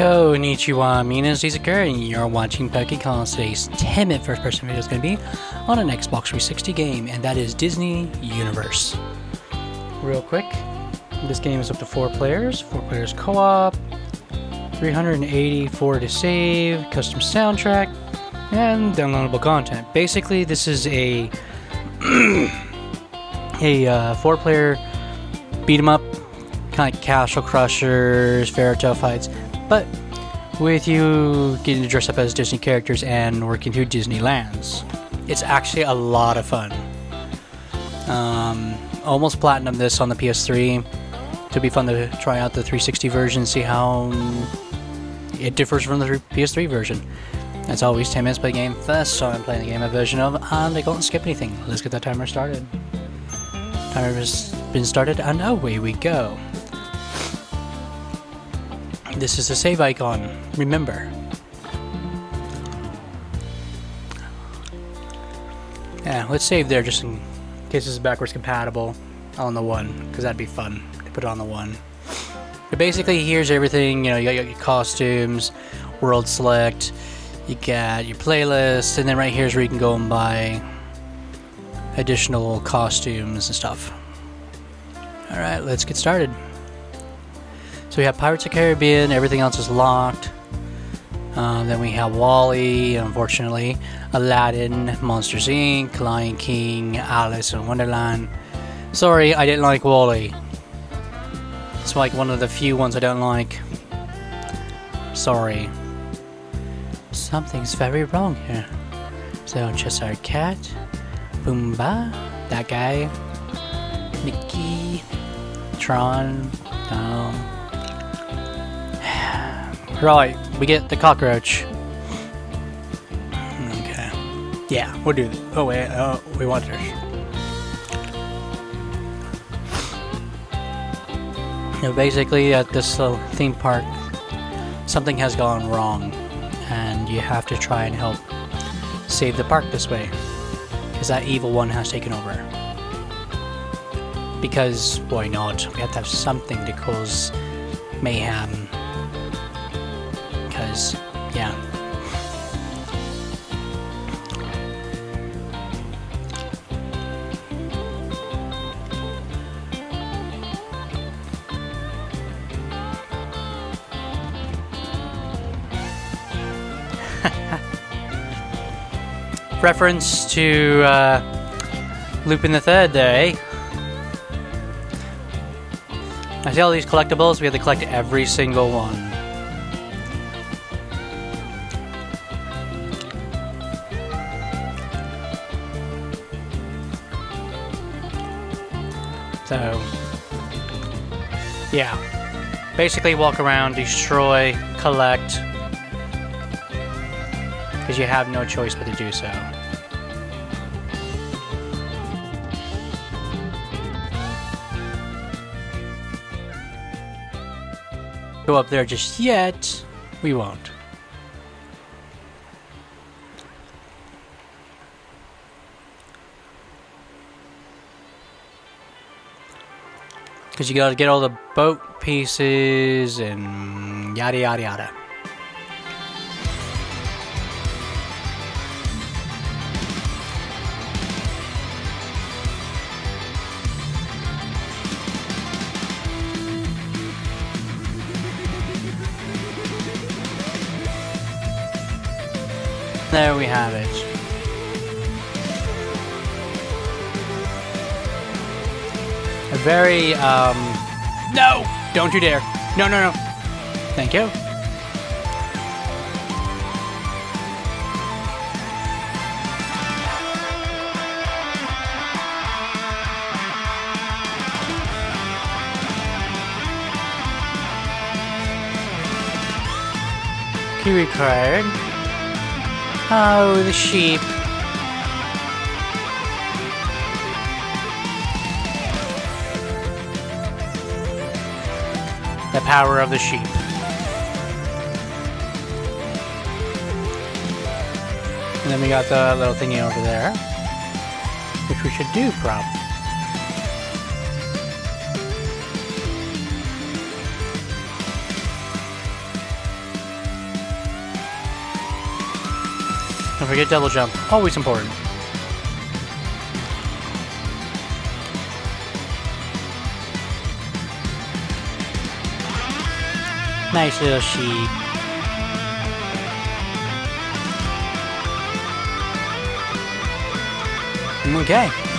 Konnichiwa, Minas Izakura, and you're watching PokeCast. Today's 10 minute first person video is going to be on an Xbox 360 game, and that is Disney Universe. Real quick, this game is up to 4 players, 4 players co op, 384 to save, custom soundtrack, and downloadable content. Basically, this is a, a uh, 4 player beat 'em up kind of Castle Crashers, Fairy Tale fights, but with you getting to dress up as Disney characters and working through Disneylands. It's actually a lot of fun. Um, almost platinum this on the PS3. To be fun to try out the 360 version, see how it differs from the PS3 version. As always, 10 minutes play game first, so I'm playing the game a version of, and I don't skip anything. Let's get that timer started. Timer has been started, and away we go. This is a save icon, remember. Yeah, let's save there just in case this is backwards compatible on the one, because that'd be fun to put it on the one. But basically, here's everything, you know, you got your costumes, world select, you got your playlist, and then right here's where you can go and buy additional costumes and stuff. Alright, let's get started. So we have Pirates of Caribbean, everything else is locked. Uh, then we have WALL-E, unfortunately, Aladdin, Monsters Inc., Lion King, Alice in Wonderland. Sorry, I didn't like WALL-E. It's like one of the few ones I don't like. Sorry. Something's very wrong here. So, just our cat, Boomba, that guy, Mickey, Tron, Right, we get the cockroach. Okay. Yeah, we'll do this. Oh wait, oh, we want this. You know, basically at this theme park, something has gone wrong, and you have to try and help save the park this way, because that evil one has taken over. Because why not? We have to have something to cause mayhem because, yeah. Reference to uh, Lupin the Third there, eh? I see all these collectibles, we have to collect every single one. So, yeah. Basically walk around, destroy, collect, because you have no choice but to do so. Go up there just yet, we won't. Because you gotta get all the boat pieces and yada yada yada. There we have it. Very, um... No! Don't you dare! No, no, no! Thank you. Key card. Oh, the sheep. the power of the sheep. And then we got the little thingy over there, which we should do probably. Don't forget double jump, always important. Nice little sheep. Okay.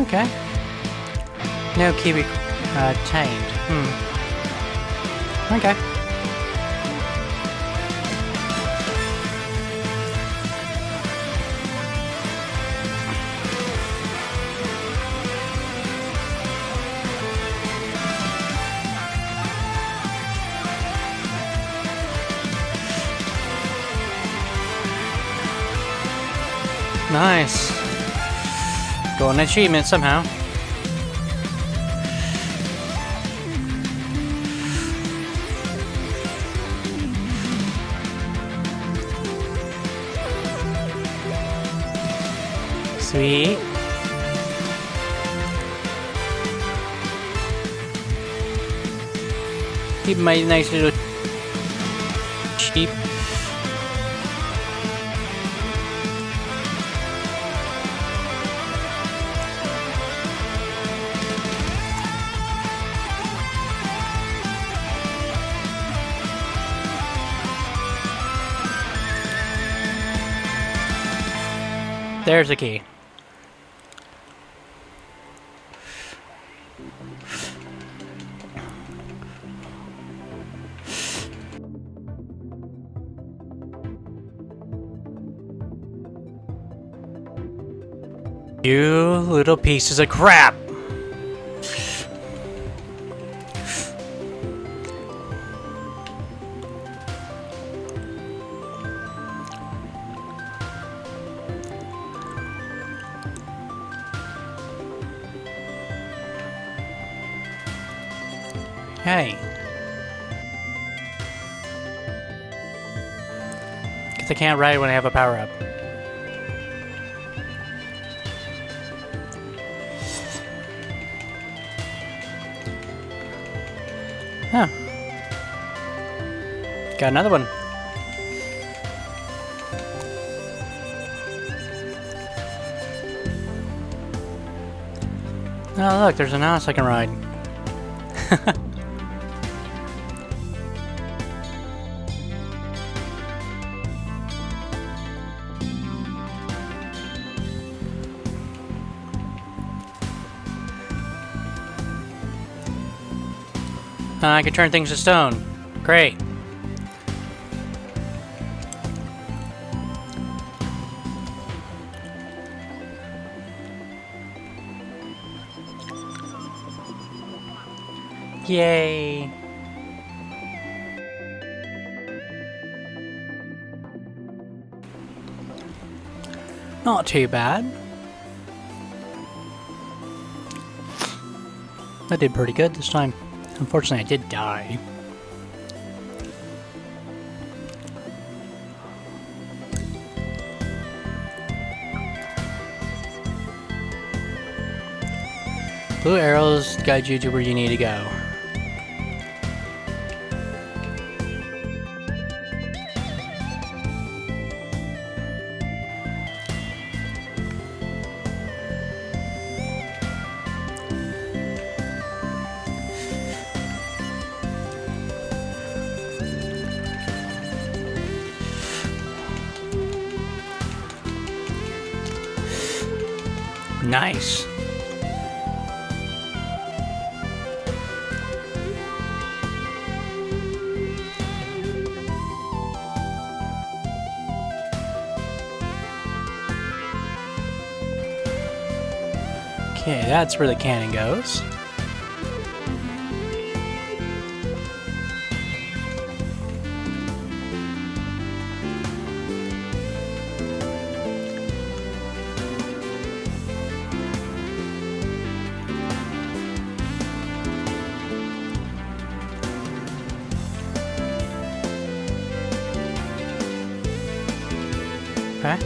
Okay. No kiwi uh. Hmm. Okay. Nice. Got an achievement somehow. Sweet. Keep my nice little sheep. There's the key. You little pieces of crap! Hey. Guess I can't ride when I have a power up. Huh. Got another one. Oh look, there's an ass I can ride. Uh, I can turn things to stone. Great. Yay. Not too bad. I did pretty good this time. Unfortunately, I did die. Blue arrows guide you to where you need to go. Nice. Okay, that's where the cannon goes. Okay.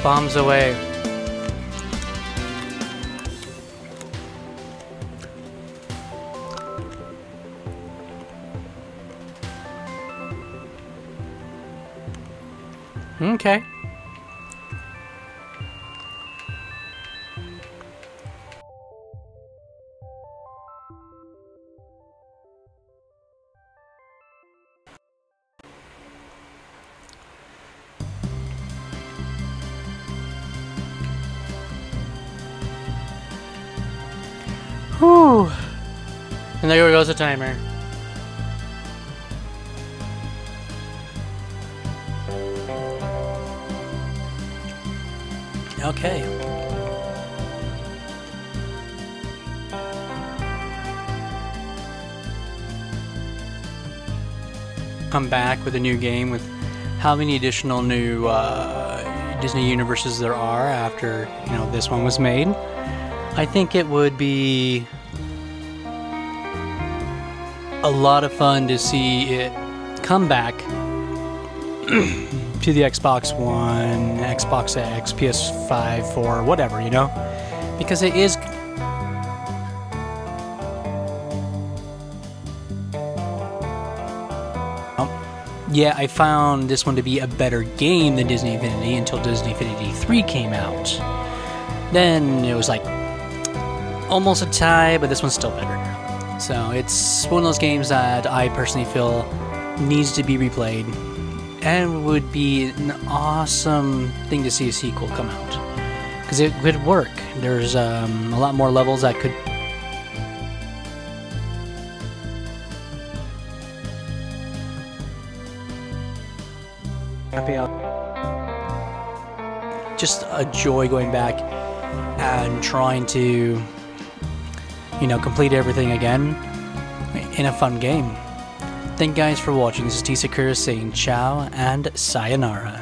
Bombs away. Okay. And there goes the timer. Okay. Come back with a new game with how many additional new uh, Disney universes there are after you know this one was made. I think it would be a lot of fun to see it come back to the Xbox One, Xbox X, PS5, 4, whatever, you know? Because it is. Yeah, I found this one to be a better game than Disney Infinity until Disney Infinity 3 came out. Then it was like almost a tie, but this one's still better. So it's one of those games that I personally feel needs to be replayed and would be an awesome thing to see a sequel come out because it could work. There's um, a lot more levels that could. Happy. Just a joy going back and trying to, you know, complete everything again in a fun game. Thank you guys for watching. This is Tsakura saying ciao and sayonara.